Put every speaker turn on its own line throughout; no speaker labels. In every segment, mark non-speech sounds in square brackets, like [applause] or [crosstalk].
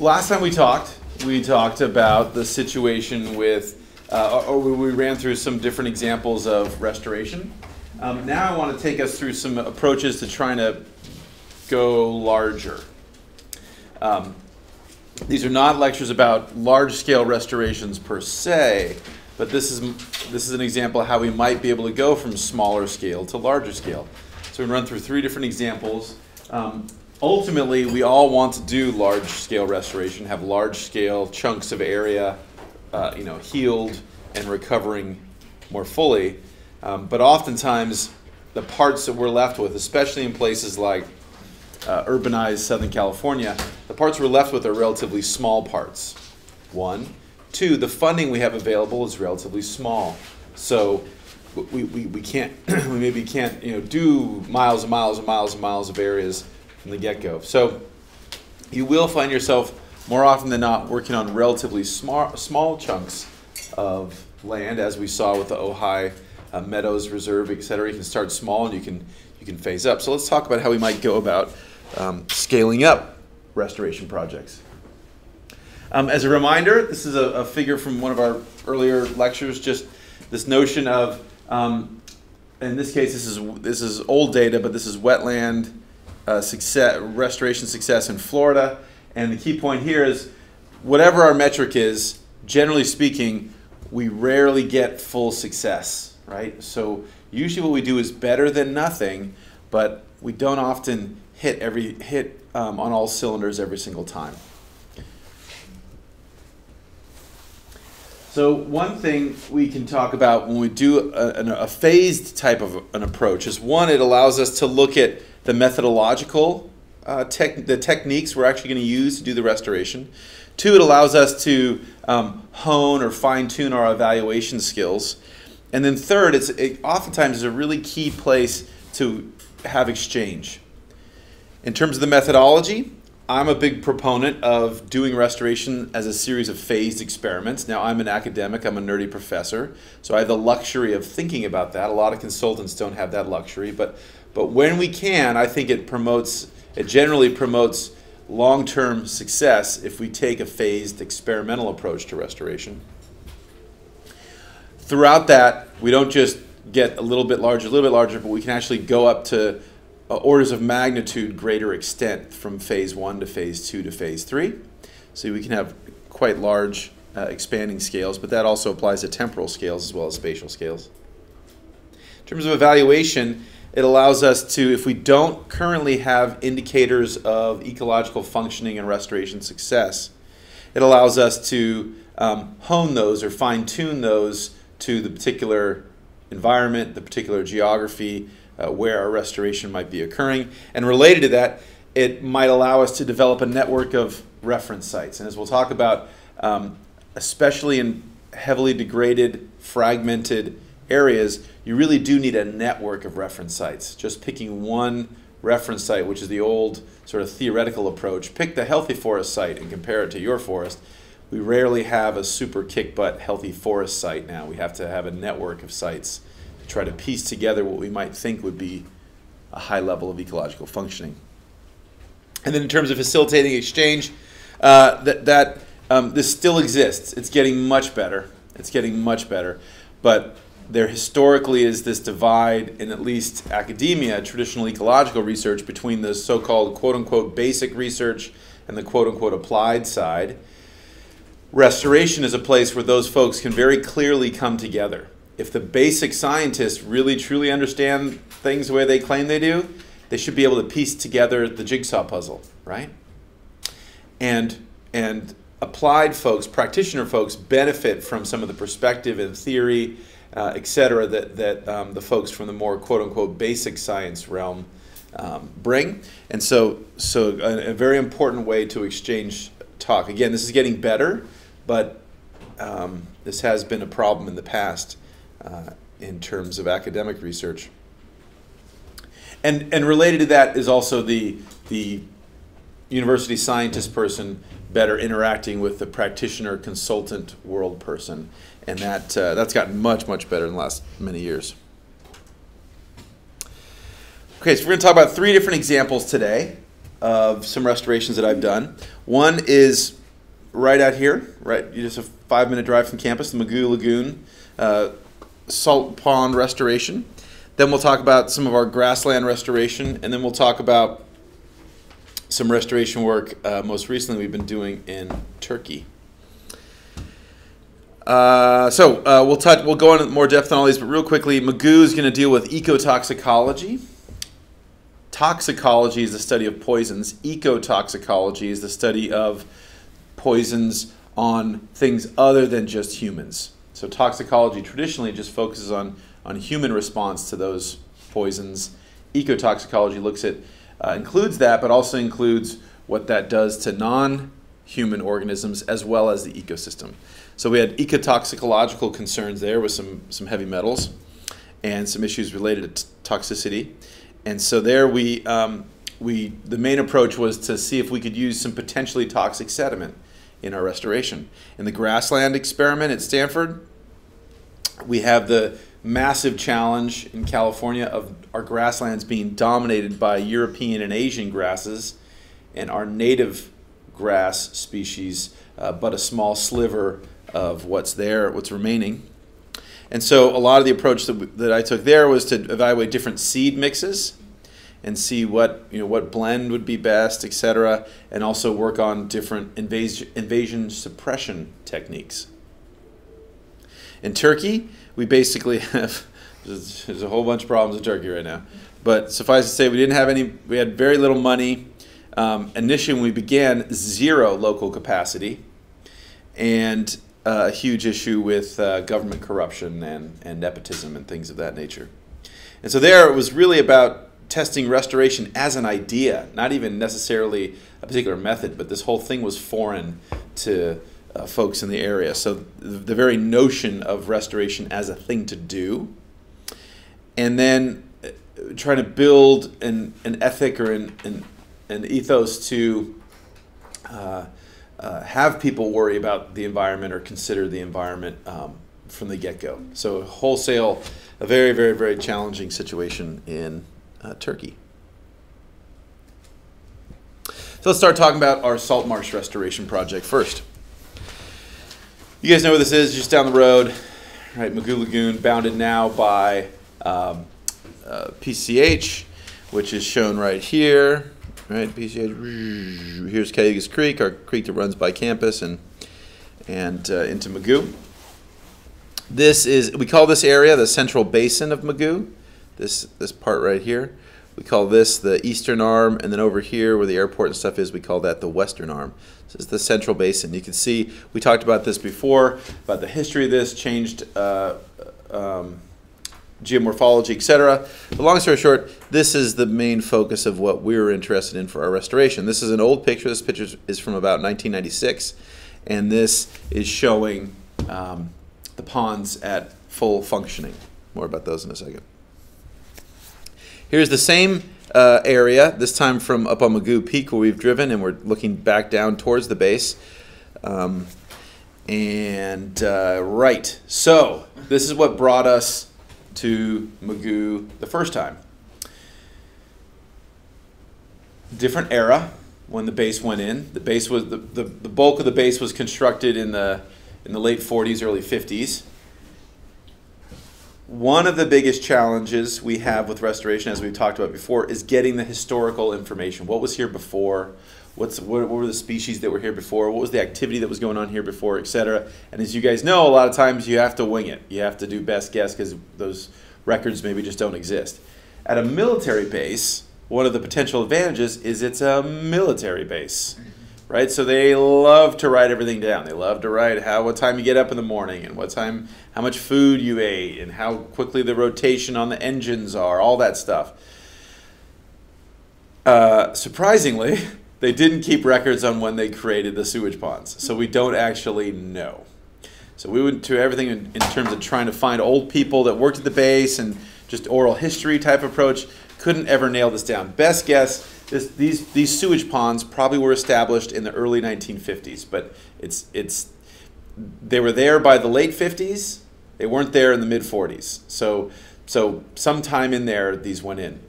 last time we talked, we talked about the situation with, uh, or we ran through some different examples of restoration. Um, now I want to take us through some approaches to trying to go larger. Um, these are not lectures about large-scale restorations per se, but this is this is an example of how we might be able to go from smaller scale to larger scale. So we run through three different examples. Um, ultimately, we all want to do large-scale restoration, have large-scale chunks of area, uh, you know, healed and recovering more fully. Um, but oftentimes, the parts that we're left with, especially in places like uh, urbanized Southern California, the parts we're left with are relatively small parts. One. Two, the funding we have available is relatively small. So we, we, we can't, [clears throat] we maybe can't you know, do miles and miles and miles and miles of areas from the get go. So you will find yourself more often than not working on relatively small, small chunks of land, as we saw with the Ojai uh, Meadows Reserve, et cetera. You can start small and you can, you can phase up. So let's talk about how we might go about um, scaling up restoration projects. Um, as a reminder, this is a, a, figure from one of our earlier lectures, just this notion of, um, in this case, this is, this is old data, but this is wetland uh, success, restoration success in Florida. And the key point here is whatever our metric is, generally speaking, we rarely get full success, right? So usually what we do is better than nothing, but we don't often hit every hit um, on all cylinders every single time. So one thing we can talk about when we do a, a, phased type of an approach is one, it allows us to look at the methodological uh, tech, the techniques we're actually going to use to do the restoration. Two, it allows us to um, hone or fine tune our evaluation skills. And then third, it's it oftentimes is a really key place to have exchange. In terms of the methodology, I'm a big proponent of doing restoration as a series of phased experiments. Now, I'm an academic, I'm a nerdy professor, so I have the luxury of thinking about that. A lot of consultants don't have that luxury, but, but when we can, I think it promotes, it generally promotes long term success if we take a phased experimental approach to restoration. Throughout that, we don't just get a little bit larger, a little bit larger, but we can actually go up to uh, orders of magnitude greater extent from phase one to phase two to phase three. So we can have quite large uh, expanding scales, but that also applies to temporal scales as well as spatial scales. In terms of evaluation, it allows us to, if we don't currently have indicators of ecological functioning and restoration success, it allows us to um, hone those or fine tune those to the particular environment, the particular geography, uh, where our restoration might be occurring. And related to that, it might allow us to develop a network of reference sites. And as we'll talk about, um, especially in heavily degraded, fragmented areas, you really do need a network of reference sites. Just picking one reference site, which is the old sort of theoretical approach, pick the healthy forest site and compare it to your forest. We rarely have a super kick butt healthy forest site now. We have to have a network of sites to try to piece together what we might think would be a high level of ecological functioning. And then in terms of facilitating exchange, uh, that, that um, this still exists. It's getting much better. It's getting much better. But there historically is this divide in at least academia, traditional ecological research, between the so called quote unquote basic research and the quote unquote applied side. Restoration is a place where those folks can very clearly come together if the basic scientists really truly understand things the way they claim they do, they should be able to piece together the jigsaw puzzle, right? And and applied folks, practitioner folks, benefit from some of the perspective and theory, uh, et cetera, that that um, the folks from the more quote unquote basic science realm um, bring. And so so a, a, very important way to exchange talk. Again, this is getting better, but um, this has been a problem in the past uh, in terms of academic research. And, and related to that is also the, the university scientist person better interacting with the practitioner consultant world person. And that, uh, that's gotten much, much better in the last many years. Okay, so we're going to talk about three different examples today of some restorations that I've done. One is right out here, right, just a five minute drive from campus, the Mugu Lagoon uh, salt pond restoration. Then we'll talk about some of our grassland restoration, and then we'll talk about some restoration work uh, most recently we've been doing in Turkey. Uh, so uh, we'll touch. We'll go into more depth on all these, but real quickly, Mugu is going to deal with ecotoxicology. Toxicology is the study of poisons. Ecotoxicology is the study of poisons on things other than just humans. So toxicology traditionally just focuses on on human response to those poisons. Ecotoxicology looks at uh, includes that, but also includes what that does to non-human organisms as well as the ecosystem. So we had ecotoxicological concerns there with some, some heavy metals and some issues related to toxicity. And so there we, um, we, the main approach was to see if we could use some potentially toxic sediment in our restoration. In the grassland experiment at Stanford, we have the massive challenge in California of our grasslands being dominated by European and Asian grasses and our native grass species, uh, but a small sliver of what's there, what's remaining. And so a lot of the approach that, that I took there was to evaluate different seed mixes and see what you know what blend would be best, etc., and also work on different invasion, invasion suppression techniques. In Turkey, we basically [laughs] have there's a whole bunch of problems in Turkey right now, but suffice to say, we didn't have any. We had very little money. Um, initially, when we began, zero local capacity, and a huge issue with uh, government corruption and, and nepotism and things of that nature. And so there it was really about testing restoration as an idea, not even necessarily a particular method, but this whole thing was foreign to uh, folks in the area. So the, the very notion of restoration as a thing to do, and then uh, trying to build an, an ethic or an, an, ethos to uh, uh, have people worry about the environment or consider the environment um, from the get go. So, wholesale, a very, very, very challenging situation in uh, Turkey. So, let's start talking about our salt marsh restoration project first. You guys know where this is, just down the road, right? Mugu Lagoon, bounded now by um, uh, PCH, which is shown right here right? PCH. Here's Calleguas Creek, our creek that runs by campus and and uh, into Mugu. This is we call this area the central basin of Mugu. This this part right here. We call this the eastern arm, and then over here where the airport and stuff is, we call that the western arm. This is the central basin. You can see we talked about this before about the history of this changed. Uh, um, geomorphology, etc. But long story short, this is the main focus of what we were interested in for our restoration. This is an old picture. This picture is from about 1996, and this is showing um, the ponds at full functioning. More about those in a second. Here's the same uh, area, this time from up on Mugu Peak where we've driven, and we're looking back down towards the base. Um, and uh, right, so this is what brought us to Mugu the first time. Different era when the base went in. The base was the, the, the bulk of the base was constructed in the in the late 40s, early 50s. One of the biggest challenges we have with restoration, as we've talked about before, is getting the historical information. What was here before? What's what, what, were the species that were here before? What was the activity that was going on here before etc and as you guys know a lot of times you have to wing it. You have to do best guess because those records maybe just don't exist. At a military base one of the potential advantages is it's a military base right? So they love to write everything down. They love to write how what time you get up in the morning and what time how much food you ate and how quickly the rotation on the engines are all that stuff. Uh, surprisingly they didn't keep records on when they created the sewage ponds, so we don't actually know. So we went to everything in, in, terms of trying to find old people that worked at the base and just oral history type approach. Couldn't ever nail this down. Best guess, this, these these sewage ponds probably were established in the early 1950s, but it's it's they were there by the late 50s. They weren't there in the mid 40s. So so sometime in there these went in.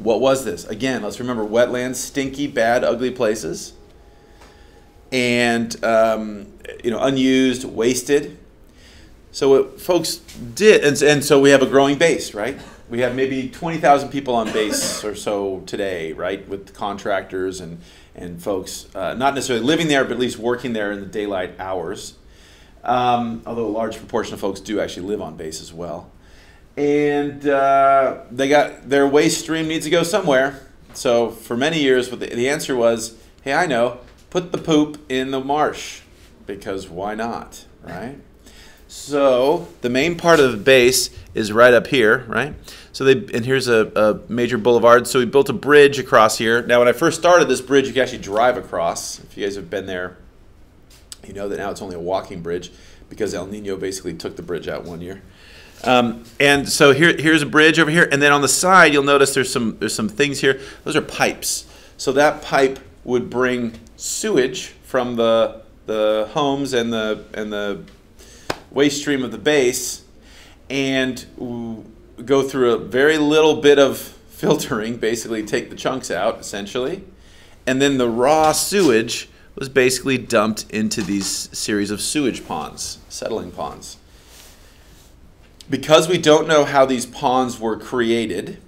What was this? Again, let's remember wetlands, stinky, bad, ugly places, and um, you know, unused, wasted. So what folks did, and, and so we have a growing base, right? We have maybe 20,000 people on base [coughs] or so today, right, with contractors and, and folks, uh, not necessarily living there, but at least working there in the daylight hours. Um, although a large proportion of folks do actually live on base as well. And uh, they got their waste stream needs to go somewhere. So for many years, what the, the answer was, hey, I know, put the poop in the marsh because why not, right? So the main part of the base is right up here, right? So they and here's a, a, major boulevard. So we built a bridge across here. Now, when I first started this bridge, you can actually drive across. If you guys have been there, you know that now it's only a walking bridge because El Nino basically took the bridge out one year. Um, and so here, here's a bridge over here, and then on the side, you'll notice there's some there's some things here. Those are pipes. So that pipe would bring sewage from the the homes and the and the waste stream of the base and go through a very little bit of [laughs] filtering, basically take the chunks out essentially. And then the raw sewage was basically dumped into these series of sewage ponds, settling ponds. Because we don't know how these ponds were created,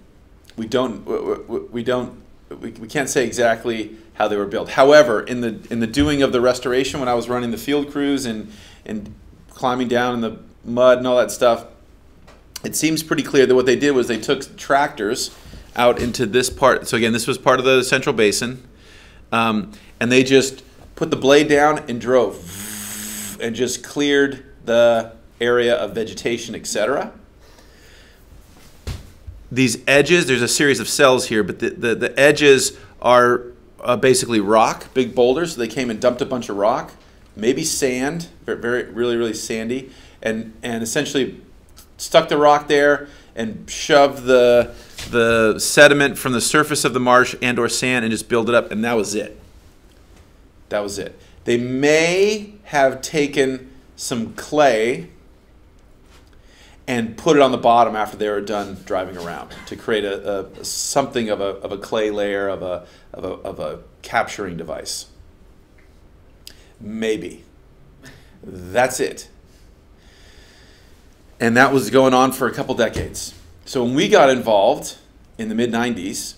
we don't we don't we, we can't say exactly how they were built. However, in the in the doing of the restoration when I was running the field crews and and climbing down in the mud and all that stuff, it seems pretty clear that what they did was they took tractors out into this part. So again, this was part of the central basin, um, and they just put the blade down and drove, and just cleared the area of vegetation, etc. These edges, there's a series of cells here, but the, the, the edges are uh, basically rock, big boulders. So they came and dumped a bunch of rock maybe sand, very, very really, really sandy, and, and essentially stuck the rock there and shoved the, the sediment from the surface of the marsh and or sand and just build it up, and that was it. That was it. They may have taken some clay and put it on the bottom after they were done driving around to create a, a something of a, of a clay layer of a, of a, of a capturing device. Maybe. That's it. And that was going on for a couple decades. So when we got involved in the mid 90s,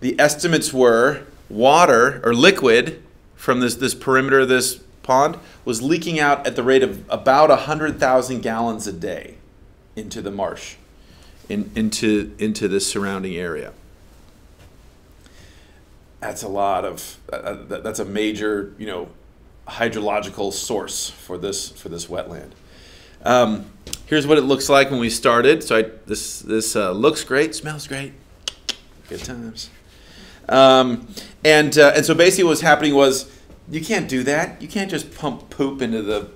the estimates were water or liquid from this, this perimeter of this pond was leaking out at the rate of about 100,000 gallons a day into the marsh, in, into, into the surrounding area. That's a lot of, uh, that's a major, you know, hydrological source for this for this wetland. Um, here's what it looks like when we started. So I, this this uh, looks great, smells great, good times. Um, and uh, and so basically what's happening was you can't do that. You can't just pump poop into the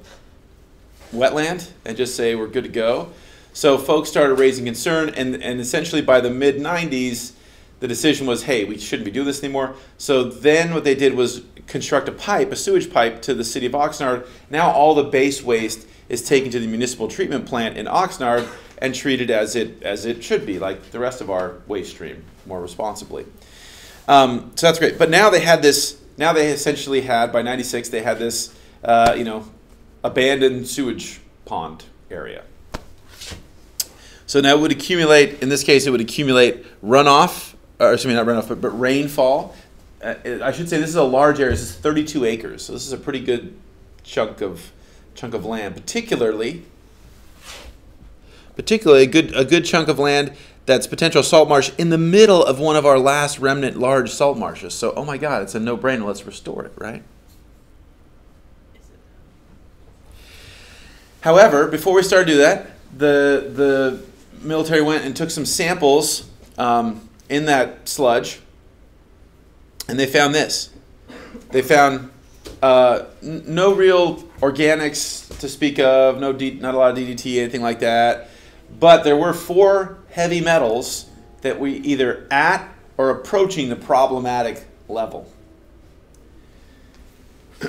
wetland and just say we're good to go. So folks started raising concern, and and essentially by the mid 90s the decision was, hey, we shouldn't be doing this anymore. So then what they did was construct a pipe, a sewage pipe, to the city of Oxnard. Now all the base waste is taken to the municipal treatment plant in Oxnard and treated as it as it should be, like the rest of our waste stream, more responsibly. Um, so that's great. But now they had this. Now they essentially had by '96 they had this, uh, you know, abandoned sewage pond area. So now it would accumulate. In this case, it would accumulate runoff or excuse me, not runoff, but, but rainfall. Uh, I should say this is a large area. This is 32 acres, so this is a pretty good chunk of chunk of land, particularly particularly a good a good chunk of land that's potential salt marsh in the middle of one of our last remnant large salt marshes. So, oh my God, it's a no-brainer. Let's restore it, right? However, before we start to do that, the the military went and took some samples um, in that sludge, and they found this. They found uh, no real organics to speak of, no D- not a lot of DDT, anything like that. But there were four heavy metals that we either at or approaching the problematic level. [clears throat]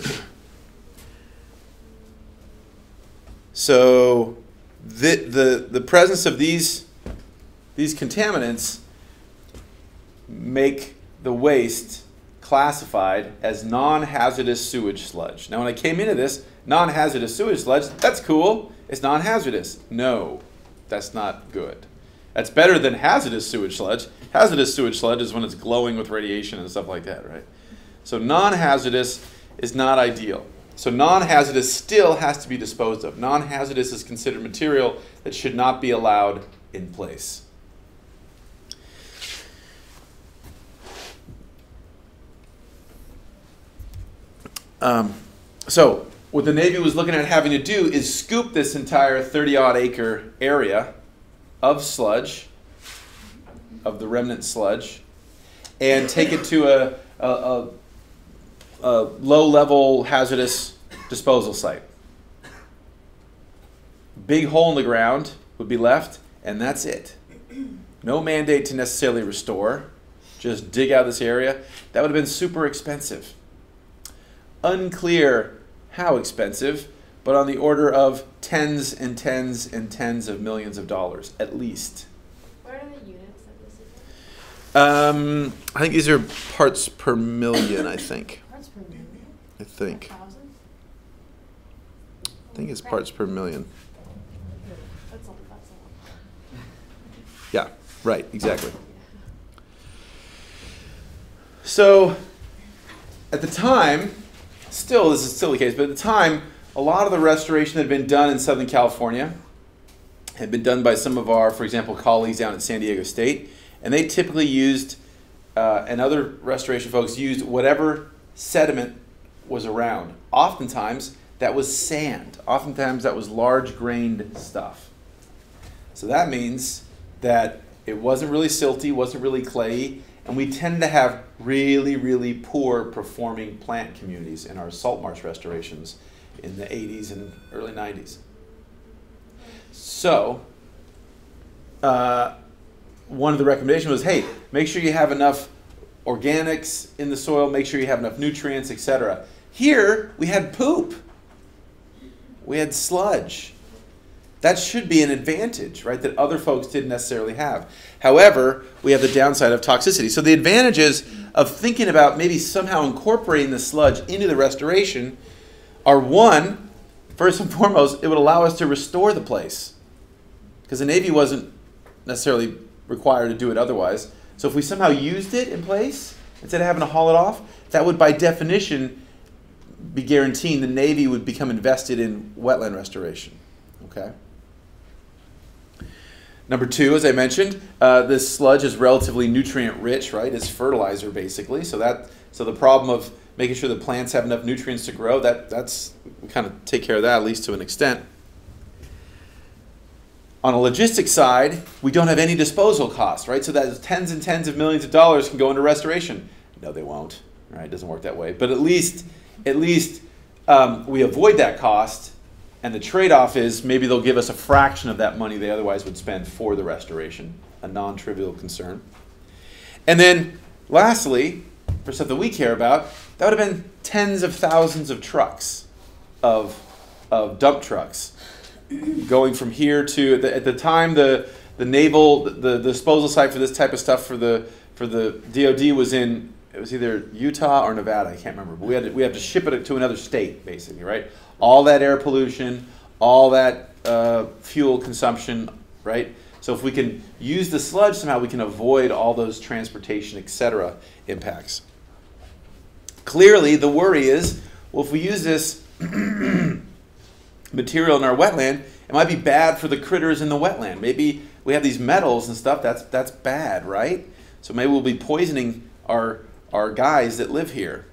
so the, the, the presence of these, these contaminants make the waste classified as non-hazardous sewage sludge. Now when I came into this, non-hazardous sewage sludge, that's cool. It's non-hazardous. No, that's not good. That's better than hazardous sewage sludge. Hazardous sewage sludge is when it's glowing with radiation and stuff like that, right? So non-hazardous is not ideal. So non-hazardous still has to be disposed of. Non-hazardous is considered material that should not be allowed in place. Um, so what the Navy was looking at having to do is scoop this entire 30 odd acre area of sludge, of the remnant sludge, and take it to a, a, a, a low level hazardous disposal site. Big hole in the ground would be left, and that's it. No mandate to necessarily restore, just dig out this area. That would have been super expensive. Unclear how expensive, but on the order of tens and tens and tens of millions of dollars, at least.
What are the units of this
Um, I think these are parts per million, I think.
in? Parts per million?
I think. I think it's parts per million. Yeah, right, exactly. So, at the time, still, this is still the case, but at the time, a lot of the restoration that had been done in Southern California, had been done by some of our, for example, colleagues down at San Diego State, and they typically used, uh, and other restoration folks used whatever sediment was around. Oftentimes, that was sand. Oftentimes, that was large grained stuff. So that means that it wasn't really silty, wasn't really clayey, and we tend to have really, really poor performing plant communities in our salt marsh restorations in the 80s and early 90s. So, uh, one of the recommendations was hey, make sure you have enough organics in the soil, make sure you have enough nutrients, etc. Here, we had poop, we had sludge. That should be an advantage, right, that other folks didn't necessarily have. However, we have the downside of toxicity. So the advantages of thinking about maybe somehow incorporating the sludge into the restoration are one, first and foremost, it would allow us to restore the place. Because the Navy wasn't necessarily required to do it otherwise. So if we somehow used it in place, instead of having to haul it off, that would by definition be guaranteeing the Navy would become invested in wetland restoration. Okay? Number two, as I mentioned, uh, this sludge is relatively nutrient rich, right? It's fertilizer basically. So that so the problem of making sure the plants have enough nutrients to grow, that that's we kind of take care of that at least to an extent. On a logistics side, we don't have any disposal costs, right? So that tens and tens of millions of dollars can go into restoration. No, they won't. Right? It doesn't work that way. But at least at least um, we avoid that cost and the trade-off is maybe they'll give us a fraction of that money they otherwise would spend for the restoration, a non-trivial concern. And then lastly, for stuff that we care about, that would have been tens of thousands of trucks of, of dump trucks going from here to at the, at the time the the naval the, the disposal site for this type of stuff for the for the DoD was in it was either Utah or Nevada I can't remember but we had to, we have to ship it to another state basically right all that air pollution all that uh, fuel consumption right so if we can use the sludge somehow we can avoid all those transportation etc impacts clearly the worry is well if we use this [clears throat] material in our wetland, it might be bad for the critters in the wetland. Maybe we have these metals and stuff, that's, that's bad, right? So maybe we'll be poisoning our, our guys that live here.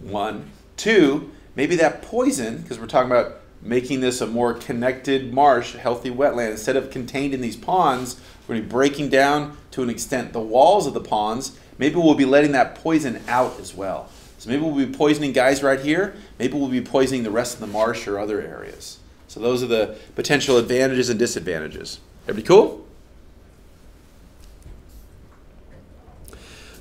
One. Two, maybe that poison, because we're talking about making this a more connected marsh, healthy wetland, instead of contained in these ponds, we're going to be breaking down to an extent the walls of the ponds. Maybe we'll be letting that poison out as well. So maybe we'll be poisoning guys right here. Maybe we'll be poisoning the rest of the marsh or other areas. So those are the potential advantages and disadvantages. Everybody cool?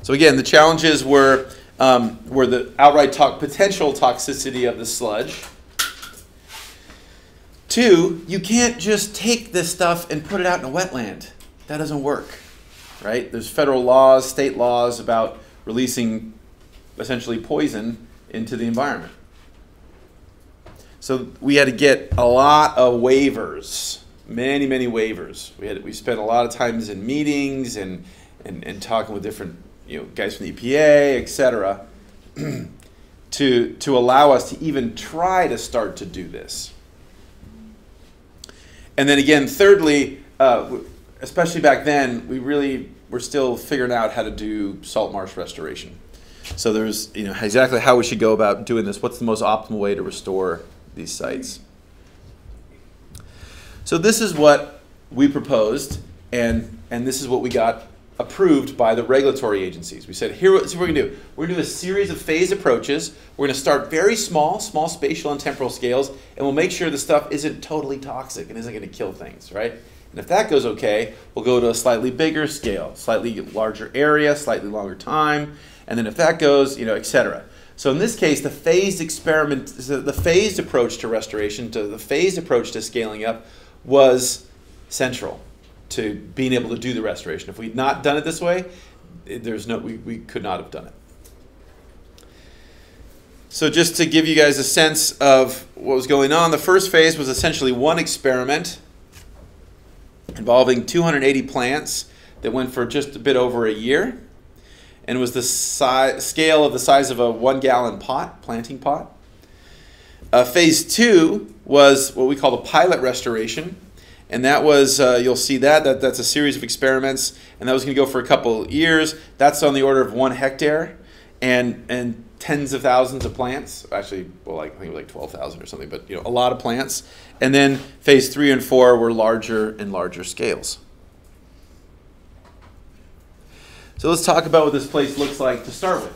So again, the challenges were um, were the outright to- potential toxicity of the sludge. Two, you can't just take this stuff and put it out in a wetland. That doesn't work, right? There's federal laws, state laws about releasing essentially poison into the environment. So we had to get a lot of waivers, many, many waivers. We had we spent a lot of times in meetings and and, and talking with different you know guys from the EPA, et cetera, [clears throat] to to allow us to even try to start to do this. And then again, thirdly, uh, especially back then, we really were still figuring out how to do salt marsh restoration. So there's you know exactly how we should go about doing this. What's the most optimal way to restore these sites? So this is what we proposed, and and this is what we got approved by the regulatory agencies. We said, here's what we're going to do. We're going to do a series of phase approaches. We're going to start very small, small spatial and temporal scales, and we'll make sure the stuff isn't totally toxic and isn't going to kill things, right? And if that goes okay, we'll go to a slightly bigger scale, slightly larger area, slightly longer time, and then if that goes, you know, etc. So in this case, the phased experiment, the phased approach to restoration, to the phased approach to scaling up, was central to being able to do the restoration. If we'd not done it this way, there's no we, we could not have done it. So just to give you guys a sense of what was going on, the first phase was essentially one experiment involving 280 plants that went for just a bit over a year and was the si- scale of the size of a one gallon pot, planting pot. Uh, phase two was what we call the pilot restoration, and that was uh, you'll see that, that that's a series of experiments and that was going to go for a couple years. That's on the order of one hectare and and tens of thousands of plants. Actually well like, i think it was like 12000 or something but you know a lot of plants. And then phase three and four were larger and larger scales. So let's talk about what this place looks like to start with.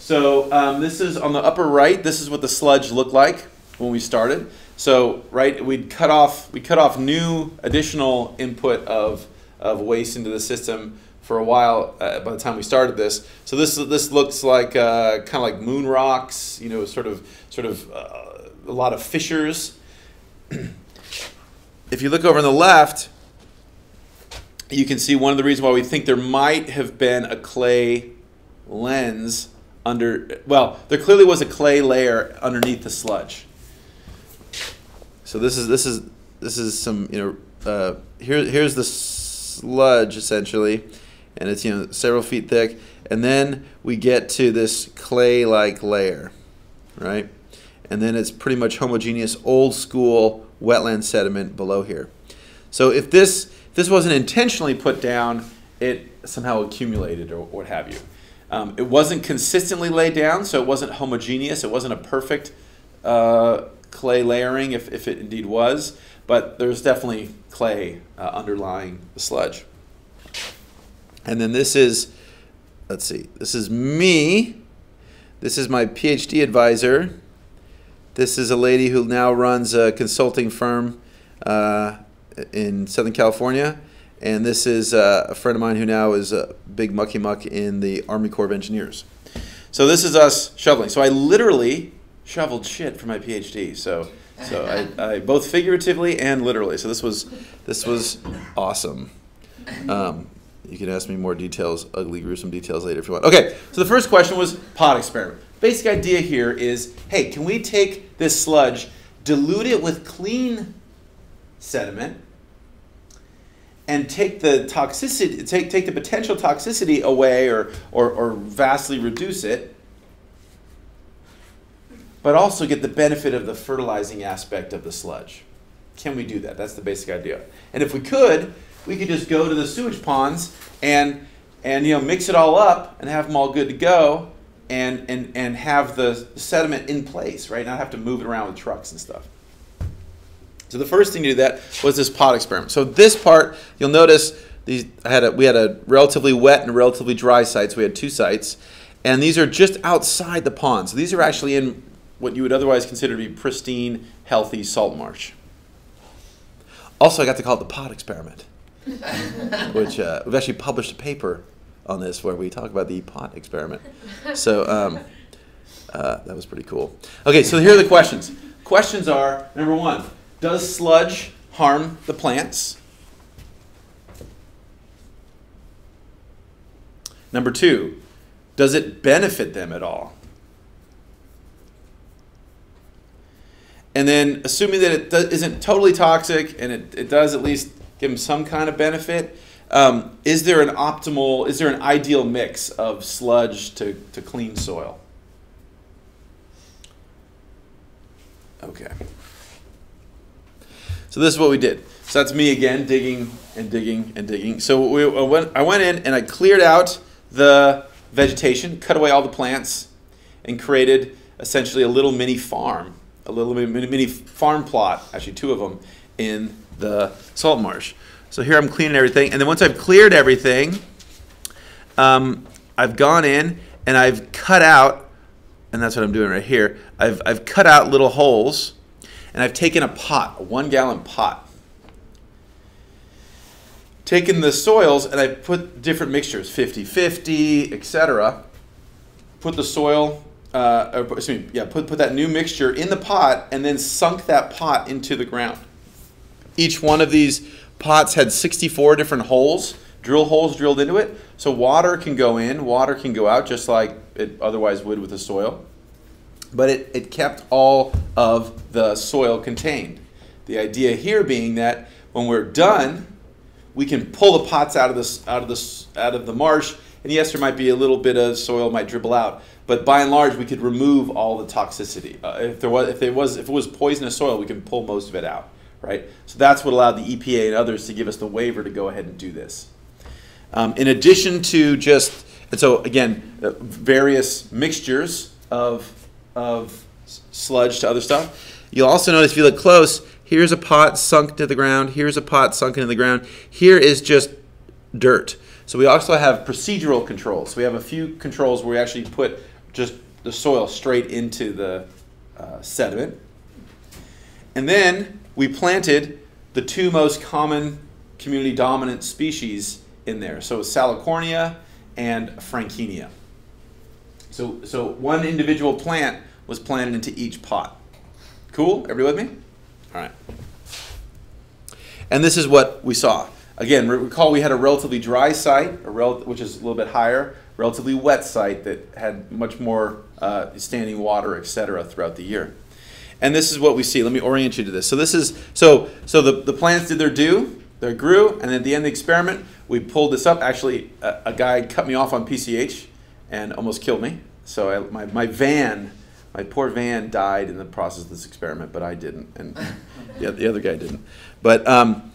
So um, this is on the upper right this is what the sludge looked like when we started so right, we'd cut off we cut off new additional input of of waste into the system for a while uh, by the time we started this. So this this looks like uh, kind of like moon rocks, you know, sort of sort of uh, a lot of fissures. [clears throat] if you look over on the left, you can see one of the reasons why we think there might have been a clay lens under. Well, there clearly was a clay layer underneath the sludge. So this is this is this is some you know uh, here here's the sludge essentially, and it's you know several feet thick, and then we get to this clay-like layer, right? And then it's pretty much homogeneous old school wetland sediment below here. So if this if this wasn't intentionally put down, it somehow accumulated or what have you. Um, it wasn't consistently laid down, so it wasn't homogeneous. It wasn't a perfect uh, clay layering if, if it indeed was, but there's definitely clay uh, underlying the sludge. And then this is, let's see, this is me. This is my PhD advisor. This is a lady who now runs a consulting firm uh, in Southern California. And this is uh, a friend of mine who now is a big mucky muck in the Army Corps of Engineers. So this is us shoveling. So I literally shoveled shit for my PhD. So, so I, I both figuratively and literally. So this was this was awesome. Um, you can ask me more details, ugly, gruesome details later if you want. Okay, so the first question was pot experiment. Basic idea here is, hey, can we take this sludge, dilute it with clean sediment, and take the toxicity, take, take the potential toxicity away or, or, or vastly reduce it, but also get the benefit of the fertilizing aspect of the sludge. Can we do that? That's the basic idea. And if we could, we could just go to the sewage ponds and and you know mix it all up and have them all good to go and and and have the sediment in place, right? Not have to move it around with trucks and stuff. So the first thing to do that was this pot experiment. So this part, you'll notice these I had a, we had a relatively wet and relatively dry site. So we had two sites, and these are just outside the pond. So these are actually in what you would otherwise consider to be pristine, healthy salt marsh. Also, I got to call it the pot experiment, [laughs] which uh, we've actually published a paper on this where we talk about the pot experiment. So um, uh, that was pretty cool. Okay, so here are the questions. Questions are number one, does sludge harm the plants? Number two, does it benefit them at all? And then, assuming that it isn't totally toxic and it, it does at least give them some kind of benefit, um, is there an optimal, is there an ideal mix of sludge to, to clean soil? Okay. So this is what we did. So that's me again, digging and digging and digging. So we, I, went, I went in and I cleared out the vegetation, cut away all the plants, and created essentially a little mini farm, a little mini, mini farm plot, actually two of them, in the salt marsh. So here I'm cleaning everything, and then once I've cleared everything, um, I've gone in and I've cut out, and that's what I'm doing right here. I've, I've cut out little holes, and I've taken a pot, a one gallon pot, taken the soils, and I put different mixtures, 50 50, etc. Put the soil, uh, excuse me, yeah, put, put that new mixture in the pot, and then sunk that pot into the ground. Each one of these pots had 64 different holes, drill holes drilled into it. So water can go in, water can go out, just like it otherwise would with the soil. But it, it kept all of the soil contained. The idea here being that when we're done, we can pull the pots out of this out of this out of the marsh. And yes, there might be a little bit of soil might dribble out, but by and large, we could remove all the toxicity. Uh, if there was if there was if it was poisonous soil, we can pull most of it out right? So that's what allowed the EPA and others to give us the waiver to go ahead and do this. Um, in addition to just, and so again, uh, various mixtures of, of sludge to other stuff. You'll also notice if you look close, here's a pot sunk to the ground, here's a pot sunk into the ground, here is just dirt. So we also have procedural controls. So we have a few controls where we actually put just the soil straight into the uh, sediment. And then we planted the two most common community dominant species in there. So Salicornia and Frankenia. So, so one individual plant was planted into each pot. Cool? Everybody with me? All right. And this is what we saw. Again, recall we had a relatively dry site, rel- which is a little bit higher, relatively wet site that had much more uh, standing water, etc., throughout the year. And this is what we see. Let me orient you to this. So this is so so the, the plants did their due, they grew, and at the end of the experiment, we pulled this up. Actually, a, a guy cut me off on PCH and almost killed me. So I, my, my van, my poor van died in the process of this experiment, but I didn't, and [laughs] the, the other guy didn't. But um,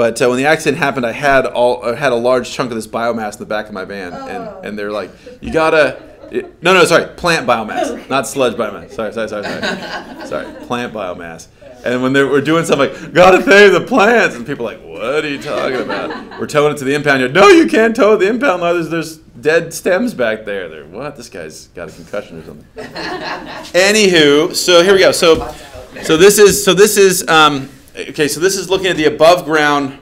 but uh, when the accident happened, I had all I had a large chunk of this biomass in the back of my van, and, and they're like, you gotta it, no, no, sorry, plant biomass, not sludge biomass. Sorry, sorry, sorry, sorry. [laughs] sorry, plant biomass. And when they we're doing something like, gotta save the plants, and people are like, what are you talking about? We're towing it to the impound yard. No, you can't tow the impound yard. There's, there's dead stems back there. They're, what? This guy's got a concussion or something. [laughs] Anywho, so here we go. So, so this is, so this is, um, okay, so this is looking at the above ground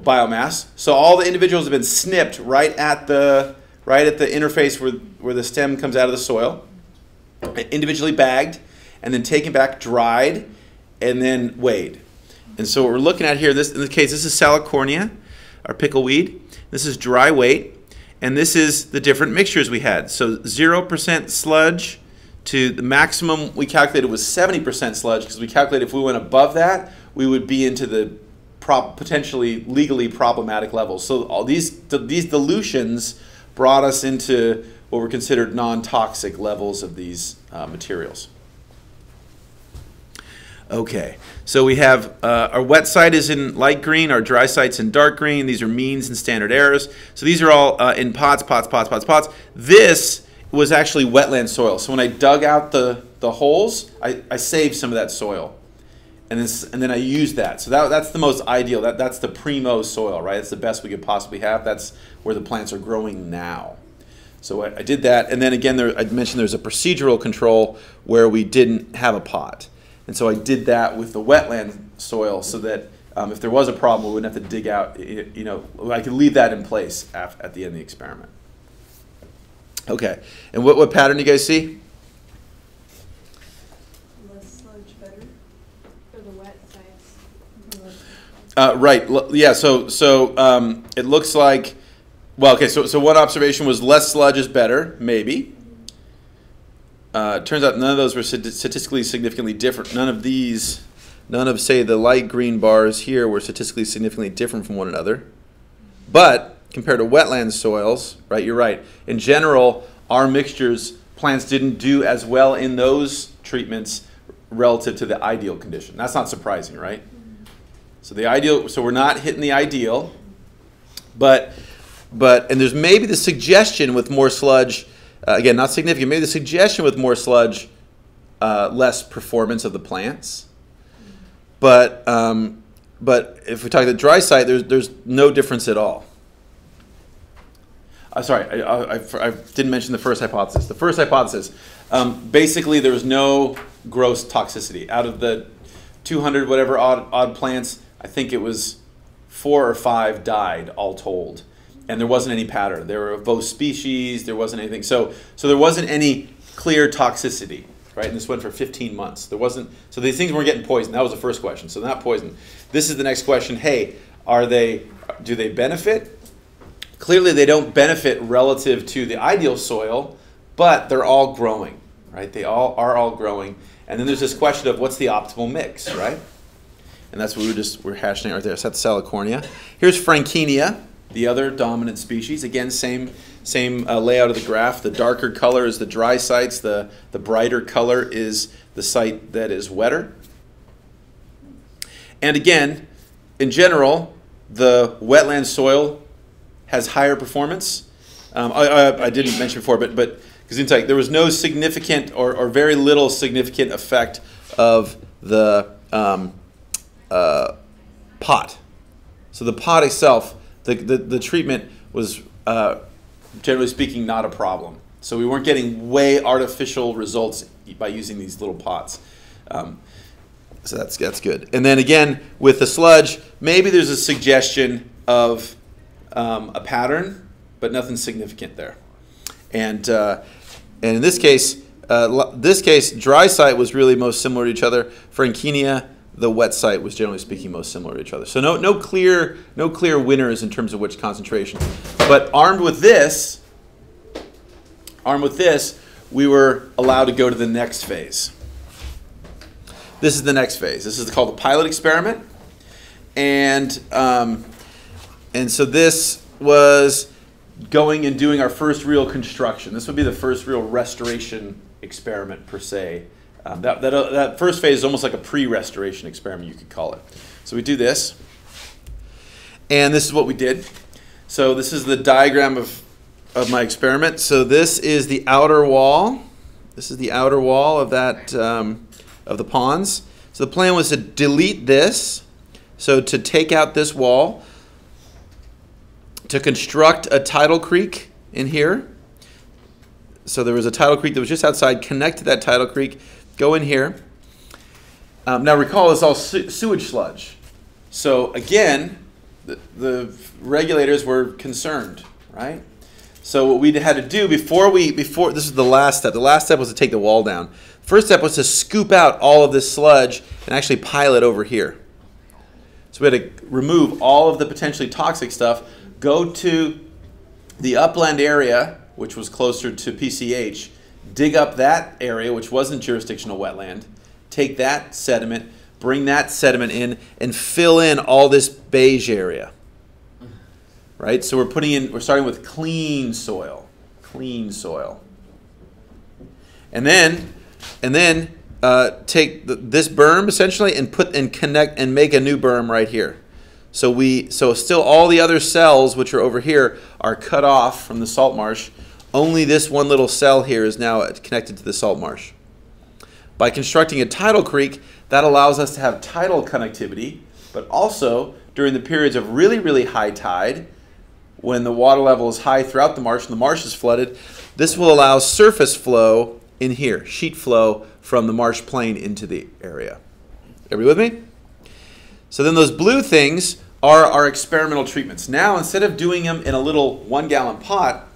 biomass. So all the individuals have been snipped right at the, right at the interface where, where the stem comes out of the soil, individually bagged, and then taken back, dried, and then weighed. And so what we're looking at here, this in this case, this is salicornia, our pickleweed. This is dry weight, and this is the different mixtures we had. So 0% sludge to the maximum we calculated was 70% sludge because we calculated if we went above that, we would be into the potentially legally problematic levels. So all these these dilutions brought us into what were considered non-toxic levels of these uh, materials. Okay, so we have uh, our wet site is in light green, our dry site's in dark green. These are means and standard errors. So these are all uh, in pots, pots, pots, pots, pots. This was actually wetland soil. So when I dug out the, the holes, I, I saved some of that soil. And, this, and then I use that. So that, that's the most ideal. That, that's the primo soil, right? It's the best we could possibly have. That's where the plants are growing now. So I, I did that. And then again, there, I mentioned there's a procedural control where we didn't have a pot. And so I did that with the wetland soil so that um, if there was a problem, we wouldn't have to dig out, you know, I could leave that in place at the end of the experiment. Okay, and what, what pattern do you guys see?
Less sludge better for the wet sites.
Uh, right, yeah, so, so um, it looks like well, okay, so, so one observation was less sludge is better, maybe. Uh, turns out none of those were statistically significantly different. None of these, none of, say, the light green bars here were statistically significantly different from one another. But compared to wetland soils, right, you're right. In general, our mixtures, plants didn't do as well in those treatments relative to the ideal condition. That's not surprising, right? So the ideal, so we're not hitting the ideal, but, but, and there's maybe the suggestion with more sludge, uh, again, not significant, maybe the suggestion with more sludge, uh, less performance of the plants. But, um, but if we talk the dry site, there's, there's no difference at all. Uh, sorry, I, I, I, didn't mention the first hypothesis. The first hypothesis, um, basically, there was no gross toxicity. Out of the 200 whatever odd, odd plants, I think it was four or five died all told. And there wasn't any pattern. There were both species, there wasn't anything. So, so there wasn't any clear toxicity, right? And this went for 15 months. There wasn't, so these things weren't getting poisoned. That was the first question. So not poisoned. This is the next question. Hey, are they, do they benefit? Clearly they don't benefit relative to the ideal soil, but they're all growing, right? They all are all growing. And then there's this question of what's the optimal mix, right? And that's what we were just we're hashing out right there. So that's Salicornia. Here's Frankenia, the other dominant species. Again, same same uh, layout of the graph. The darker color is the dry sites. The the brighter color is the site that is wetter. And again, in general, the wetland soil has higher performance. Um, I, I, I, didn't mention before, but but Gesundheit, there was no significant or, or very little significant effect of the um, uh, pot. So the pot itself, the, the, the treatment was, uh, generally speaking, not a problem. So we weren't getting way artificial results by using these little pots. Um, so that's, that's good. And then again, with the sludge, maybe there's a suggestion of um, a pattern, but nothing significant there. And, uh, and in this case, uh, this case, dry site was really most similar to each other. Frankenia, the wet site was generally speaking most similar to each other. So no, no clear, no clear winners in terms of which concentration. But armed with this, armed with this, we were allowed to go to the next phase. This is the next phase. This is called the pilot experiment, and um, and so this was going and doing our first real construction. This would be the first real restoration experiment per se. Um, that, that, uh, that first phase is almost like a pre-restoration experiment, you could call it. So we do this, and this is what we did. So this is the diagram of, of my experiment. So this is the outer wall. This is the outer wall of that um, of the ponds. So the plan was to delete this, so to take out this wall, to construct a tidal creek in here. So there was a tidal creek that was just outside. Connect to that tidal creek. Go in here. Um, now recall, it's all sewage sludge. So again, the, the regulators were concerned, right? So what we had to do before we before this is the last step. The last step was to take the wall down. First step was to scoop out all of this sludge and actually pile it over here. So we had to remove all of the potentially toxic stuff go to the upland area, which was closer to PCH, dig up that area, which wasn't jurisdictional wetland, take that sediment, bring that sediment in, and fill in all this beige area. Right? So we're putting in, we're starting with clean soil. Clean soil. And then, and then uh, take the, this berm essentially and put and connect and make a new berm right here. So we so still all the other cells which are over here are cut off from the salt marsh. Only this one little cell here is now connected to the salt marsh. By constructing a tidal creek, that allows us to have tidal connectivity, but also during the periods of really, really high tide, when the water level is high throughout the marsh and the marsh is flooded, this will allow surface flow in here, sheet flow from the marsh plain into the area. Everybody with me? So then those blue things are our experimental treatments. Now, instead of doing them in a little one gallon pot,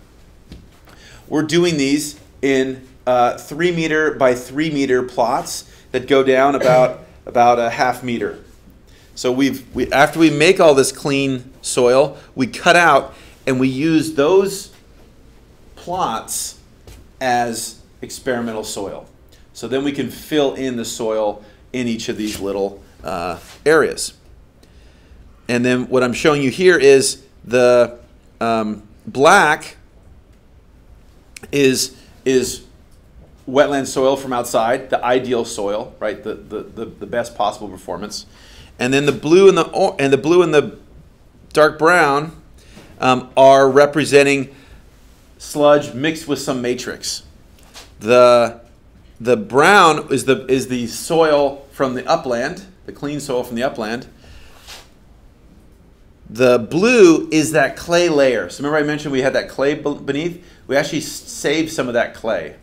we're doing these in uh, three meter by three meter plots that go down about, [coughs] about a half meter. So we've, we, after we make all this clean soil, we cut out and we use those plots as experimental soil. So then we can fill in the soil in each of these little uh, areas. And then what I'm showing you here is the um, black is is wetland soil from outside, the ideal soil, right? The, the, the, the best possible performance. And then the blue and the and the blue and the dark brown um, are representing sludge mixed with some matrix. The the brown is the is the soil from the upland, the clean soil from the upland. The blue is that clay layer. So remember I mentioned we had that clay beneath? We actually saved some of that clay.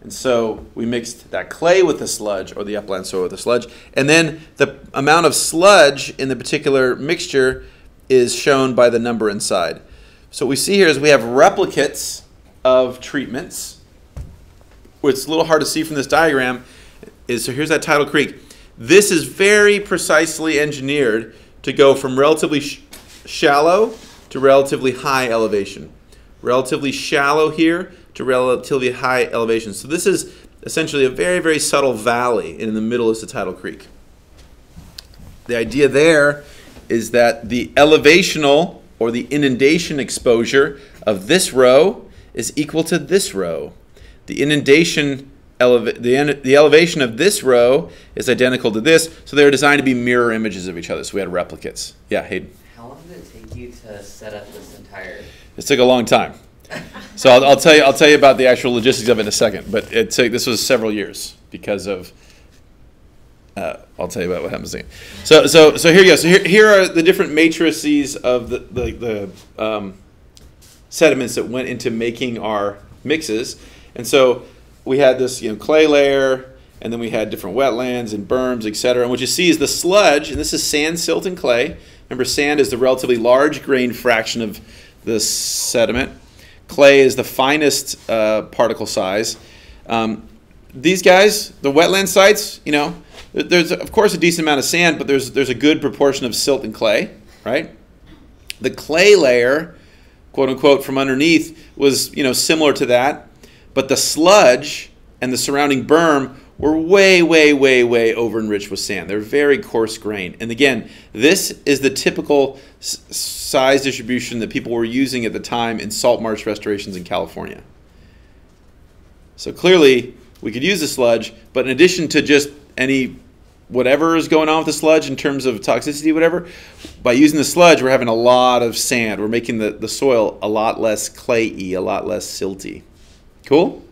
And so we mixed that clay with the sludge, or the upland soil with the sludge. And then the amount of sludge in the particular mixture is shown by the number inside. So what we see here is we have replicates of treatments. What's a little hard to see from this diagram is, so here's that tidal creek. This is very precisely engineered to go from relatively sh shallow to relatively high elevation. Relatively shallow here to relatively high elevation. So this is essentially a very, very subtle valley in the middle of the tidal creek. The idea there is that the elevational or the inundation exposure of this row is equal to this row. The inundation eleva the, the elevation of this row is identical to this, so they're designed to be mirror images of each other. So we had replicates. Yeah, Hayden.
How long did it take you to set up
It took a long time. so I'll, I'll, tell you. I'll tell you about the actual logistics of it in a second. But it took. This was several years because of. Uh, I'll tell you about what happens next. So so so here you go. So here, here are the different matrices of the the, the um, sediments that went into making our mixes, and so we had this you know clay layer, and then we had different wetlands and berms, etc. And what you see is the sludge, and this is sand, silt, and clay. Remember, sand is the relatively large grain fraction of the sediment. Clay is the finest uh, particle size. Um, these guys, the wetland sites, you know, there's of course a decent amount of sand, but there's there's a good proportion of silt and clay, right? The clay layer, quote unquote, from underneath was you know similar to that, but the sludge and the surrounding berm were way, way, way, way over enriched with sand. They're very coarse grained. And again, this is the typical size distribution that people were using at the time in salt marsh restorations in California. So clearly, we could use the sludge, but in addition to just any whatever is going on with the sludge in terms of toxicity, whatever, by using the sludge, we're having a lot of sand. We're making the, the soil a lot less clayey, a lot less silty. Cool?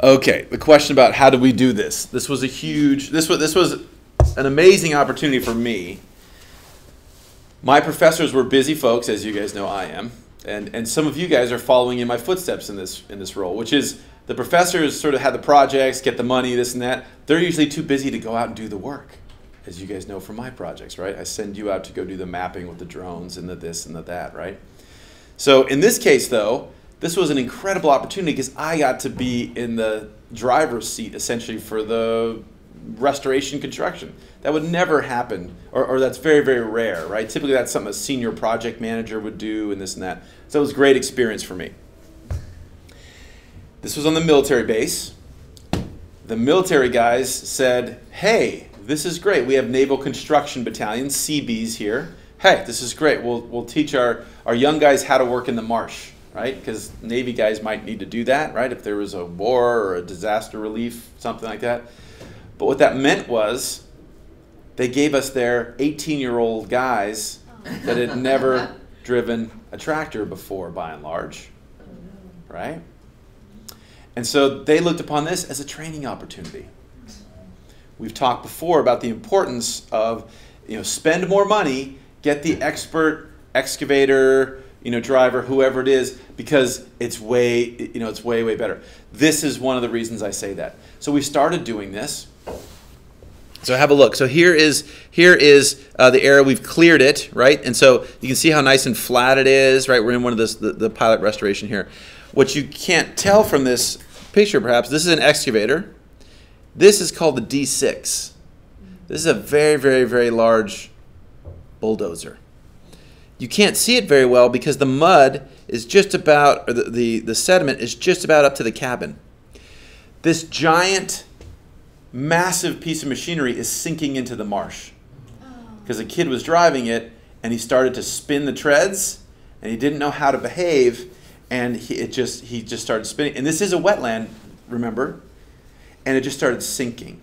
Okay, the question about how do we do this? This was a huge. This was this was an amazing opportunity for me. My professors were busy folks, as you guys know I am, and and some of you guys are following in my footsteps in this in this role, which is the professors sort of had the projects, get the money, this and that. They're usually too busy to go out and do the work, as you guys know from my projects, right? I send you out to go do the mapping with the drones and the this and the that, right? So in this case, though this was an incredible opportunity because I got to be in the driver's seat essentially for the restoration construction. That would never happen, or, or that's very, very rare, right? Typically, that's something a senior project manager would do, and this and that. So it was a great experience for me. This was on the military base. The military guys said, hey, this is great. We have Naval Construction Battalion, CBs here. Hey, this is great. We'll, we'll teach our, our young guys how to work in the marsh right? Because Navy guys might need to do that, right? If there was a war or a disaster relief, something like that. But what that meant was they gave us their 18 year old guys that had never [laughs] driven a tractor before, by and large, right? And so they looked upon this as a training opportunity. We've talked before about the importance of, you know, spend more money, get the expert excavator, you know, driver, whoever it is, because it's way, you know, it's way, way better. This is one of the reasons I say that. So we started doing this. So have a look. So here is here is uh, the area we've cleared it, right? And so you can see how nice and flat it is, right? We're in one of this the, the pilot restoration here. What you can't tell from this picture, perhaps, this is an excavator. This is called the D6. This is a very, very, very large bulldozer. You can't see it very well because the mud is just about, or the, the, the sediment is just about up to the cabin. This giant, massive piece of machinery is sinking into the marsh. Because a kid was driving it and he started to spin the treads and he didn't know how to behave and he, it just he just started spinning. And this is a wetland remember? And it just started sinking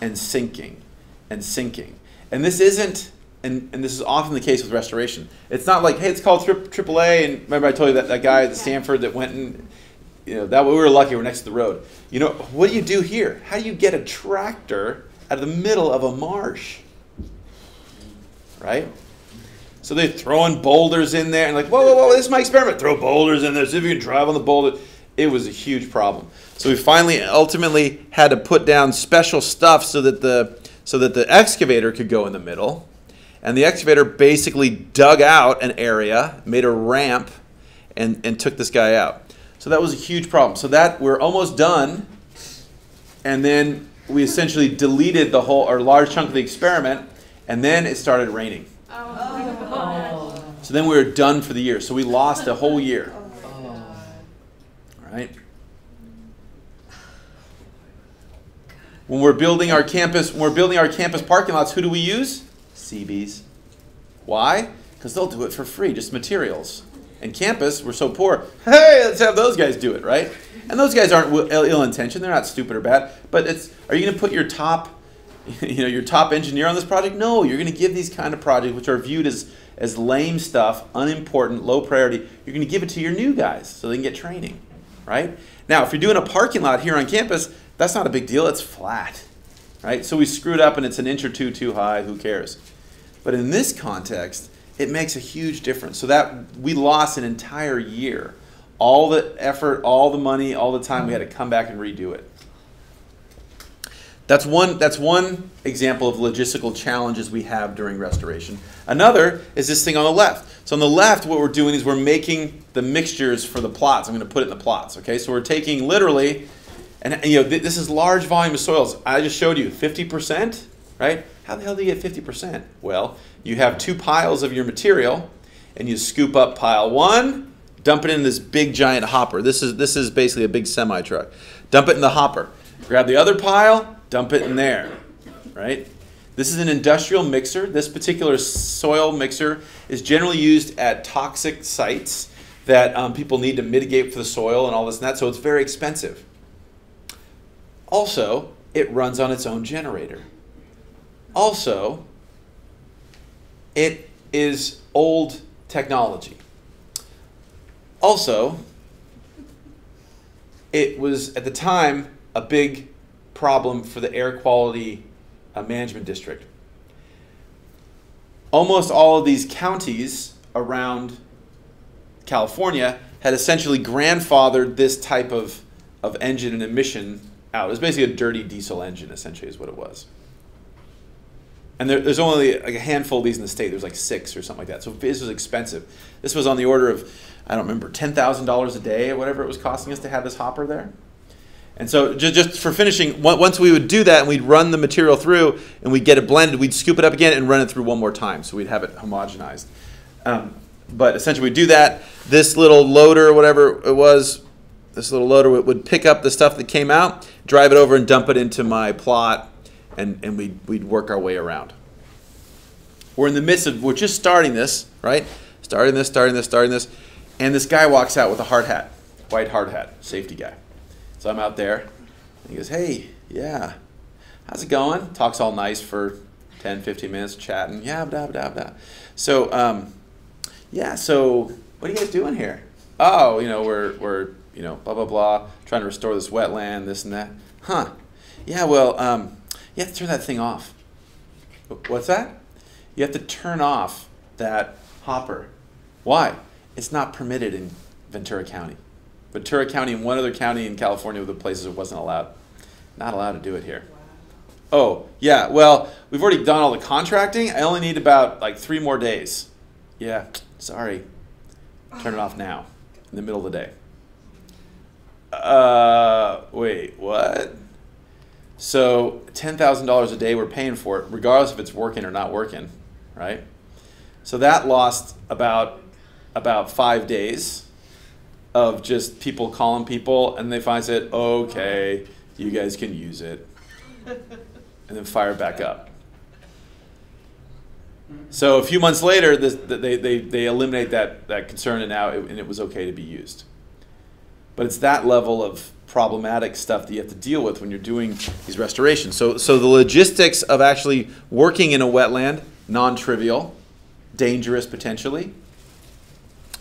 and sinking and sinking. And this isn't and, and this is often the case with restoration it's not like hey it's called AAA and remember I told you that, that guy at Stanford that went and you know that we were lucky we're next to the road you know what do you do here how do you get a tractor out of the middle of a marsh right so they're throwing boulders in there and like, whoa, whoa, whoa, this is my experiment. Throw boulders in there, see if you can drive on the boulder. It was a huge problem. So we finally ultimately had to put down special stuff so that the so that the excavator could go in the middle. And the excavator basically dug out an area, made a ramp, and, and took this guy out. So that was a huge problem. So that we're almost done. And then we essentially deleted the whole or large chunk of the experiment, and then it started raining.
Oh.
So then we were done for the year. So we lost a whole year.
Oh.
All right. When we're building our campus, when we're building our campus parking lots, who do we use? CBs. Why? Because they'll do it for free, just materials. And campus, we're so poor. Hey, let's have those guys do it, right? And those guys aren't ill-intentioned; they're not stupid or bad. But it's, are you going to put your top [laughs] you know your top engineer on this project no you're going to give these kind of projects which are viewed as as lame stuff unimportant low priority you're going to give it to your new guys so they can get training right now if you're doing a parking lot here on campus that's not a big deal it's flat right so we screwed up and it's an inch or two too high who cares but in this context it makes a huge difference so that we lost an entire year all the effort all the money all the time we had to come back and redo it that's one, that's one example of logistical challenges we have during restoration. Another is this thing on the left. So on the left, what we're doing is we're making the mixtures for the plots. I'm going to put it in the plots. Okay, so we're taking literally, and you know this is large volume of soils. I just showed you 50%, right? How the hell do you get 50%? Well, you have two piles of your material, and you scoop up pile one, dump it in this big giant hopper. This is this is basically a big semi truck. Dump it in the hopper. Grab the other pile, dump it in there, right? This is an industrial mixer. This particular soil mixer is generally used at toxic sites that um, people need to mitigate for the soil and all this and that, so it's very expensive. Also, it runs on its own generator. Also, it is old technology. Also, it was at the time a big problem for the air quality uh, management district. Almost all of these counties around California had essentially grandfathered this type of, of engine and emission out. It was basically a dirty diesel engine, essentially, is what it was. And there, there's only like a handful of these in the state. There's like six or something like that. So this was expensive. This was on the order of, I don't remember, $10,000 a day or whatever it was costing us to have this hopper there. And so just, just for finishing, once we would do that and we'd run the material through and we'd get it blended, we'd scoop it up again and run it through one more time. So we'd have it homogenized. Um, but essentially we'd do that. This little loader, whatever it was, this little loader would pick up the stuff that came out, drive it over and dump it into my plot, and, and we'd, we'd work our way around. We're in the midst of, we're just starting this, right? Starting this, starting this, starting this. And this guy walks out with a hard hat, white hard hat, safety guy. So I'm out there. he goes, Hey, yeah, how's it going? Talks all nice for 10, 15 minutes, chatting. Yeah, blah, blah, blah. So, um, yeah, so what are you guys doing here? Oh, you know, we're, we're, you know, blah, blah, blah, trying to restore this wetland, this and that. Huh. Yeah, well, um, you have to turn that thing off. What's that? You have to turn off that hopper. Why? It's not permitted in Ventura County. Ventura County and one other county in California were the places it wasn't allowed. Not allowed to do it here. Oh, yeah, well, we've already done all the contracting. I only need about like three more days. Yeah, sorry. Turn it off now, in the middle of the day. Uh, wait, what? So $10,000 a day we're paying for it, regardless if it's working or not working, right? So that lost about about five days of just people calling people, and they finally said, "Okay, you guys can use it," and then fire back up. So a few months later, this, they, they, they eliminate that, that concern, and now it, and it was okay to be used. But it's that level of problematic stuff that you have to deal with when you're doing these restorations. So, so the logistics of actually working in a wetland, non-trivial, dangerous potentially.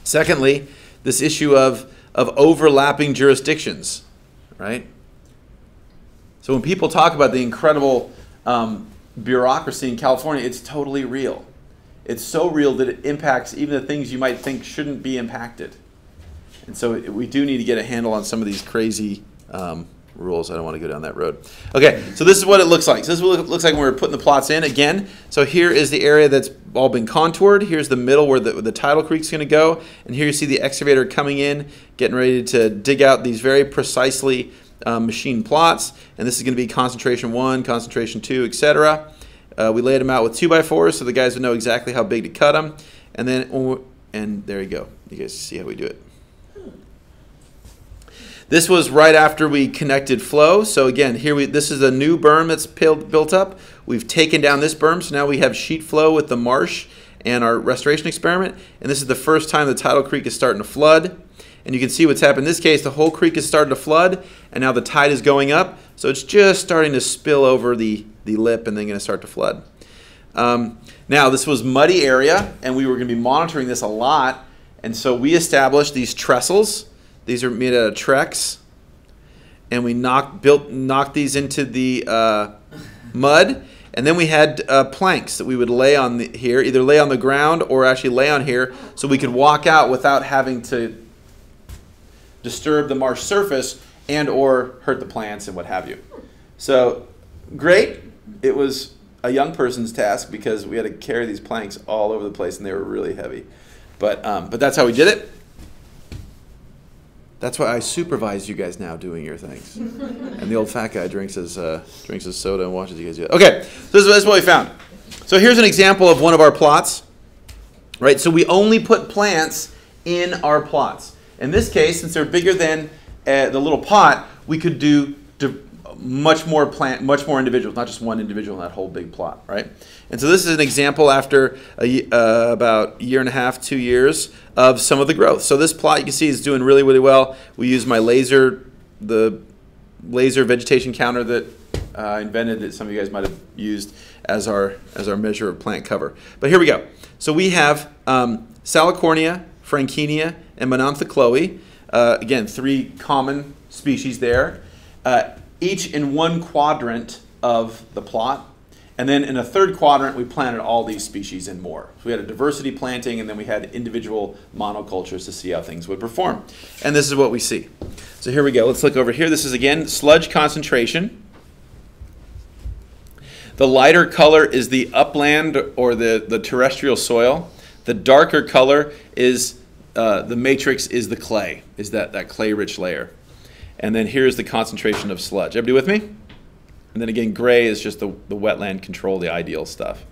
Secondly, this issue of, of overlapping jurisdictions, right? So when people talk about the incredible um, bureaucracy in California, it's totally real. It's so real that it impacts even the things you might think shouldn't be impacted. And so we do need to get a handle on some of these crazy um, rules. I don't want to go down that road. Okay, so this is what it looks like. So this is what it looks like when we're putting the plots in. Again, so here is the area that's all been contoured. Here's the middle where the, the tidal creek's going to go. And here you see the excavator coming in, getting ready to dig out these very precisely um, machined plots. And this is going to be concentration one, concentration two, etc. Uh, we laid them out with two by fours so the guys would know exactly how big to cut them. And then, and there you go. You guys see how we do it. This was right after we connected flow. So again, here we this is a new berm that's built up. We've taken down this berm, so now we have sheet flow with the marsh and our restoration experiment. And this is the first time the tidal creek is starting to flood. And you can see what's happened in this case. The whole creek has started to flood, and now the tide is going up. So it's just starting to spill over the, the lip and then going to start to flood. Um, now, this was muddy area, and we were going to be monitoring this a lot. And so we established these trestles these are made out of Trex, and we knocked built knocked these into the uh, mud, and then we had uh, planks that we would lay on the, here, either lay on the ground or actually lay on here, so we could walk out without having to disturb the marsh surface and or hurt the plants and what have you. So great. It was a young person's task because we had to carry these planks all over the place and they were really heavy. But um, but that's how we did it. That's why I supervise you guys now doing your things. and the old fat guy drinks his, uh, drinks his soda and watches you guys do it. Okay, so this, is what we found. So here's an example of one of our plots. Right, so we only put plants in our plots. In this case, since they're bigger than uh, the little pot, we could do much more plant, much more individuals, not just one individual in that whole big plot, right? And so this is an example after a, uh, about a year and a half, two years of some of the growth. So this plot you can see is doing really, really well. We use my laser, the laser vegetation counter that uh, I invented that some of you guys might have used as our as our measure of plant cover. But here we go. So we have um, Salicornia, Frankenia, and Monanthochloe. Uh, again, three common species there. Uh, each in one quadrant of the plot. And then in a third quadrant, we planted all these species and more. So we had a diversity planting, and then we had individual monocultures to see how things would perform. And this is what we see. So here we go. Let's look over here. This is again sludge concentration. The lighter color is the upland or the, the terrestrial soil. The darker color is uh, the matrix is the clay, is that, that clay rich layer. And then here's the concentration of sludge. Everybody with me? And then again, gray is just the, the wetland control, the ideal stuff.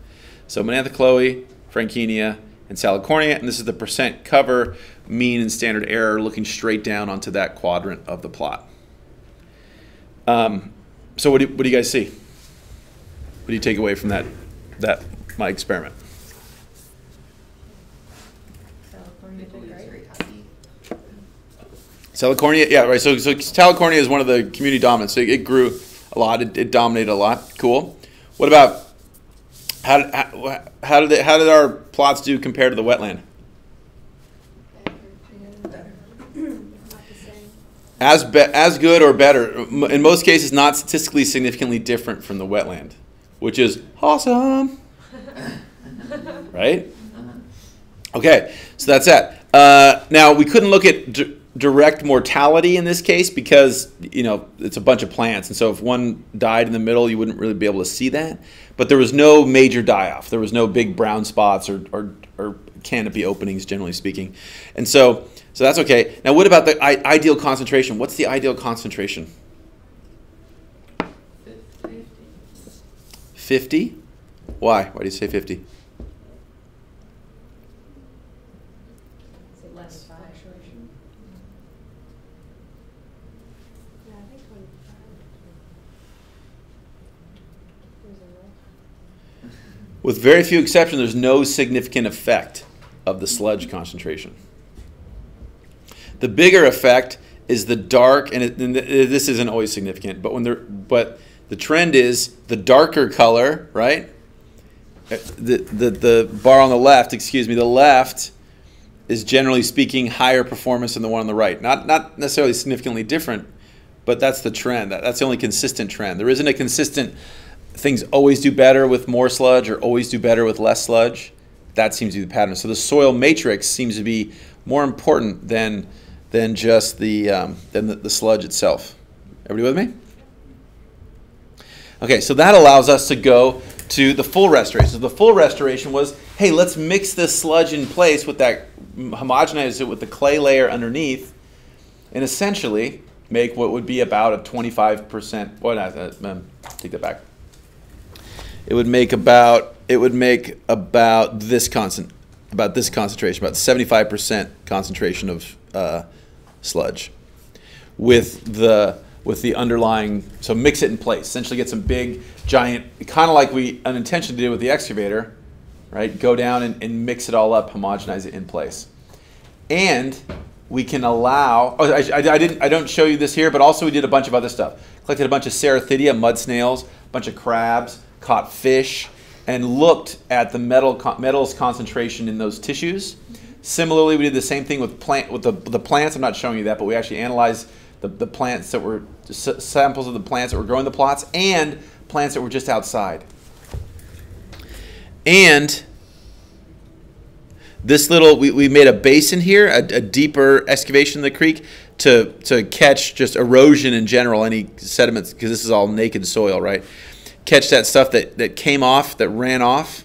So Monantha chloe, Frankenia, and Salicornia, and this is the percent cover, mean and standard error, looking straight down onto that quadrant of the plot. Um, so what do, what do you guys see? What do you take away from that, that my experiment? Salicornia, yeah, right. So, so Salicornia is one of the community dominants. So it grew a lot. It, it dominated a lot. Cool. What about how, how, how did how did our plots do compared to the wetland? As be, as good or better. In most cases, not statistically significantly different from the wetland, which is awesome. [laughs] right? Okay, so that's that. Uh, now we couldn't look at direct mortality in this case because you know it's a bunch of plants. And so if one died in the middle you wouldn't really be able to see that. But there was no major die-off. There was no big brown spots or, or, or canopy openings generally speaking. And so so that's okay. Now what about the I- ideal concentration? What's the ideal concentration? 50 why? Why do you say 50 With very few exceptions, there's no significant effect of the sludge concentration. The bigger effect is the dark, and, it, and this isn't always significant, but when there, but the trend is the darker color, right? Uh, the, the, the bar on the left, excuse me, the left is generally speaking higher performance than the one on the right. Not, not necessarily significantly different, but that's the trend. That's the only consistent trend. There isn't a consistent things always do better with more sludge or always do better with less sludge. That seems to be the pattern. So the soil matrix seems to be more important than than just the um, than the, the sludge itself. Everybody with me? Okay, so that allows us to go to the full restoration. So the full restoration was, hey, let's mix this sludge in place with that, homogenize it with the clay layer underneath, and essentially make what would be about a 25%, well, um, take that back. It would make about, it would make about this constant, about this concentration, about 75% concentration of uh, sludge. With the with the underlying so mix it in place. Essentially get some big giant kind of like we unintentionally did with the excavator right? Go down and, and mix it all up homogenize it in place. And we can allow oh, I, I, I, didn't i don't show you this here but also we did a bunch of other stuff. Collected a bunch of Cerithidea mud snails a bunch of crabs caught fish and looked at the metal metals concentration in those tissues Similarly, we did the same thing with plant with the, the plants. I'm not showing you that, but we actually analyzed the, the plants that were samples of the plants that were growing the plots and plants that were just outside. And this little, we, we made a basin here, a, a deeper excavation in the creek to, to catch just erosion in general, any sediments, because this is all naked soil, right? Catch that stuff that, that came off, that ran off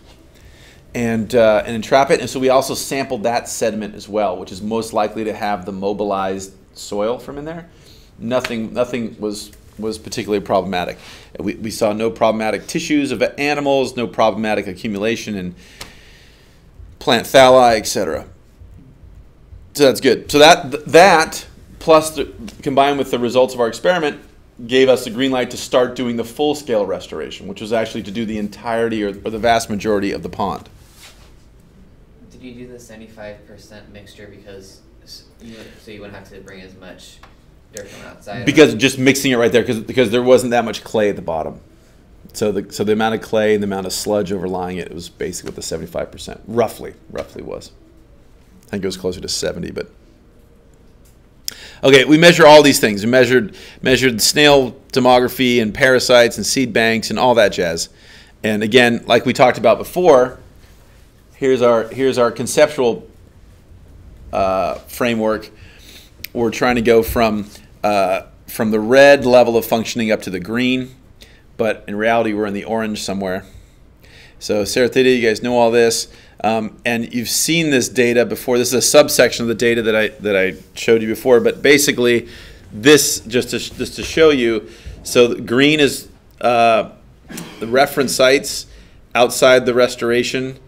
and, uh, and entrap it. And so we also sampled that sediment as well, which is most likely to have the mobilized soil from in there. Nothing, nothing was, was particularly problematic. We, we saw no problematic tissues of animals, no problematic accumulation in plant thalli, etc. So that's good. So that, that plus the, combined with the results of our experiment gave us the green light to start doing the full scale restoration, which was actually to do the entirety or, or the vast majority of the pond Did
you do the seventy-five percent mixture because you, so you wouldn't have to bring as much dirt from outside?
Because just mixing it right there, because because there wasn't that much clay at the bottom. So the so the amount of clay and the amount of sludge overlying it, it was basically what the seventy-five percent roughly roughly was. I think it was closer to seventy, but. Okay, we measure all these things. We measured measured snail demography and parasites and seed banks and all that jazz. And again, like we talked about before, here's our here's our conceptual uh, framework. We're trying to go from uh, from the red level of functioning up to the green, but in reality we're in the orange somewhere. So Cerithidea, you guys know all this, um, and you've seen this data before. This is a subsection of the data that I that I showed you before, but basically this just to just to show you. So green is uh, the reference sites outside the restoration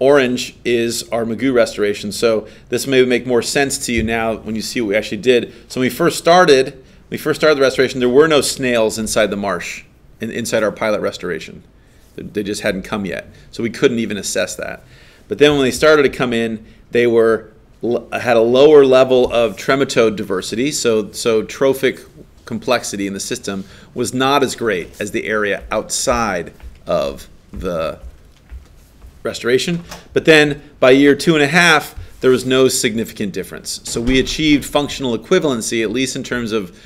Orange is our Mugu restoration. So this may make more sense to you now when you see what we actually did. So when we first started, we first started the restoration, there were no snails inside the marsh, in, inside our pilot restoration. They just hadn't come yet. So we couldn't even assess that. But then when they started to come in, they were had a lower level of trematode diversity, so so trophic complexity in the system was not as great as the area outside of the restoration. But then by year two and a half, there was no significant difference. So we achieved functional equivalency, at least in terms of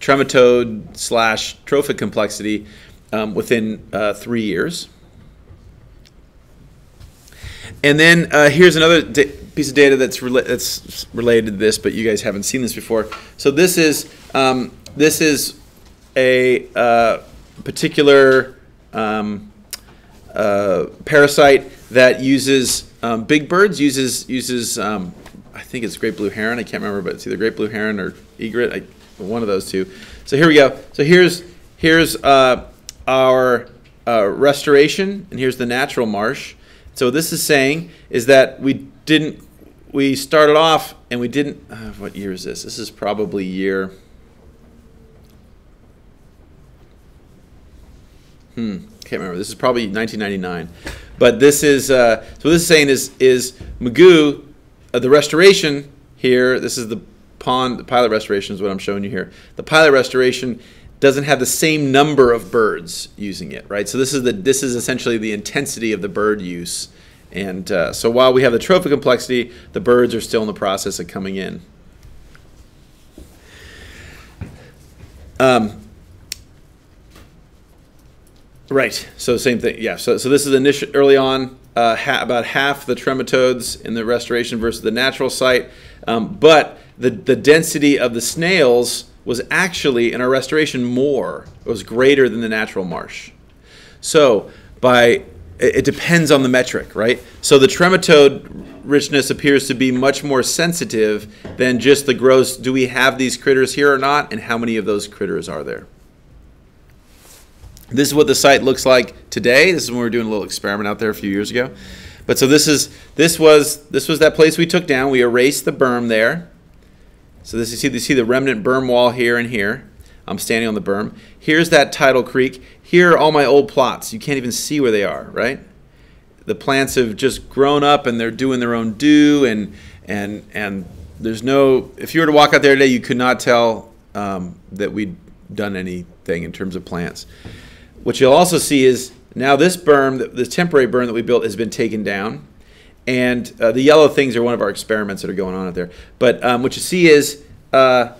trematode slash trophic complexity, um, within uh, three years. And then uh, here's another piece of data that's, rela that's related to this, but you guys haven't seen this before. So this is um, this is a uh, particular um, uh, parasite that uses um, big birds uses uses um, I think it's great blue heron. I can't remember, but it's either great blue heron or egret. I, one of those two. So here we go. So here's here's uh, our uh, restoration, and here's the natural marsh. So this is saying is that we didn't we started off and we didn't. Uh, what year is this? This is probably year. Hmm, can't remember. This is probably 1999 But this is uh, so. This is saying is is Mugu, uh, the restoration here. This is the pond the pilot restoration is what I'm showing you here. The pilot restoration doesn't have the same number of birds using it, right? So this is the this is essentially the intensity of the bird use. And uh, so while we have the trophic complexity, the birds are still in the process of coming in. Um, right. So same thing. Yeah. So so this is initial early on. Uh, ha- about half the trematodes in the restoration versus the natural site, um, but the the density of the snails was actually in our restoration more. It was greater than the natural marsh. So by it depends on the metric, right? So the trematode richness appears to be much more sensitive than just the gross do we have these critters here or not, and how many of those critters are there. This is what the site looks like today. This is when we were doing a little experiment out there a few years ago. But so this is this was this was that place we took down. We erased the berm there. So this you see you see the remnant berm wall here and here. I'm standing on the berm. Here's that tidal creek. Here are all my old plots. You can't even see where they are, right? The plants have just grown up and they're doing their own dew and and and there's no if you were to walk out there today you could not tell um, that we'd done anything in terms of plants. What you'll also see is now this berm, the temporary berm that we built, has been taken down, and uh, the yellow things are one of our experiments that are going on out there. But um, what you see is uh,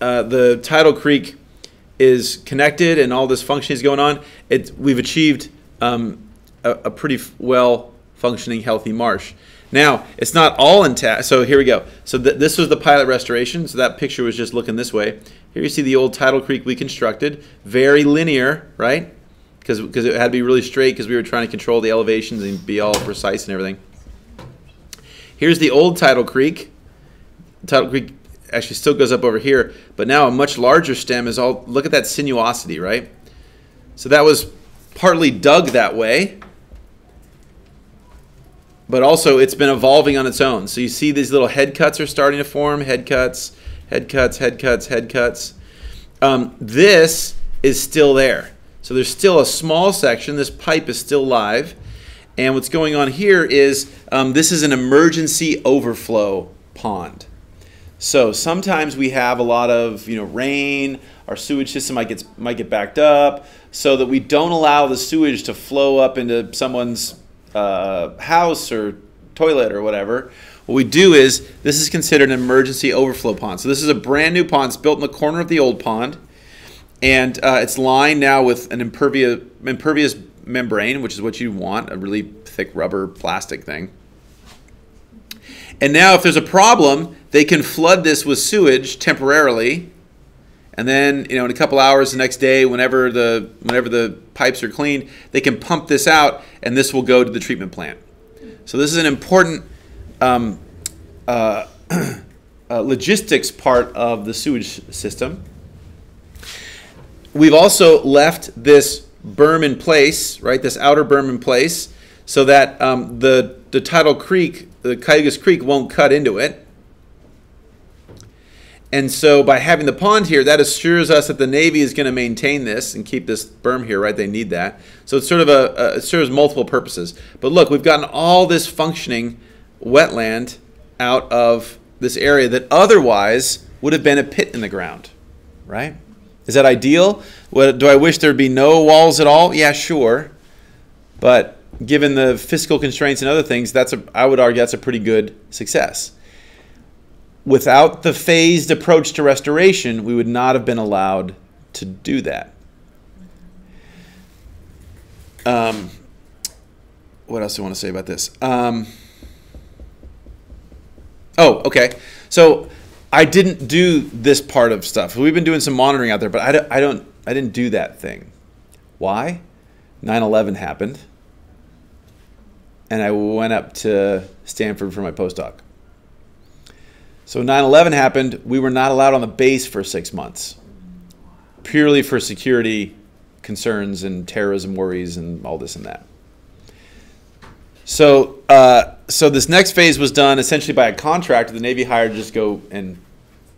uh, the tidal creek is connected, and all this functioning is going on. It, we've achieved um, a, a pretty well functioning, healthy marsh. Now it's not all intact. So here we go. So th- this was the pilot restoration. So that picture was just looking this way. Here you see the old tidal creek we constructed, very linear, right? Because because it had to be really straight because we were trying to control the elevations and be all precise and everything. Here's the old tidal creek. Tidal creek actually still goes up over here, but now a much larger stem is all. Look at that sinuosity, right? So that was partly dug that way, but also it's been evolving on its own. So you see these little head cuts are starting to form. Head cuts, head cuts, head cuts, head cuts. Um, this is still there. So there's still a small section. This pipe is still live. And what's going on here is um, this is an emergency overflow pond. So sometimes we have a lot of you know rain, our sewage system might get might get backed up, so that we don't allow the sewage to flow up into someone's uh, house or toilet or whatever. What we do is this is considered an emergency overflow pond. So this is a brand new pond. It's built in the corner of the old pond, and uh, it's lined now with an impervious impervious membrane, which is what you want, a really thick rubber plastic thing. And now, if there's a problem, they can flood this with sewage temporarily, and then you know in a couple hours the next day, whenever the whenever the pipes are cleaned, they can pump this out, and this will go to the treatment plant. So this is an important um, uh, [clears throat] uh, logistics part of the sewage system. We've also left this berm in place, right? This outer berm in place, so that um, the the tidal creek, the Calleguas Creek, won't cut into it. And so by having the pond here, that assures us that the Navy is going to maintain this and keep this berm here, right? They need that. So it's sort of a, a, it serves multiple purposes. But look, we've gotten all this functioning wetland out of this area that otherwise would have been a pit in the ground, right? Is that ideal? What, do I wish there'd be no walls at all? Yeah, sure. But given the fiscal constraints and other things, that's a, I would argue that's a pretty good success. Without the phased approach to restoration, we would not have been allowed to do that. Um, what else do I want to say about this? Um, oh, okay. So I didn't do this part of stuff. We've been doing some monitoring out there, but I don't, I don't, I didn't do that thing. Why? 9/11 happened, and I went up to Stanford for my postdoc. So 9/11 happened. We were not allowed on the base for six months, purely for security concerns and terrorism worries and all this and that. So, uh, so this next phase was done essentially by a contractor. The Navy hired to just go and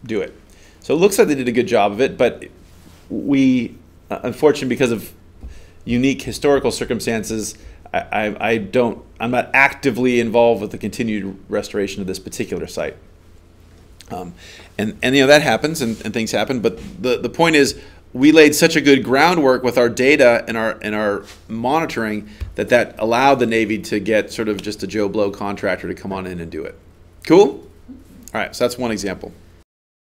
do it. So it looks like they did a good job of it, but we, uh, unfortunately, because of unique historical circumstances, I, I, I don't, I'm not actively involved with the continued restoration of this particular site. Um, and, and you know that happens and, and things happen, but the, the point is we laid such a good groundwork with our data and our and our monitoring that that allowed the Navy to get sort of just a Joe Blow contractor to come on in and do it. Cool. All right, so that's one example.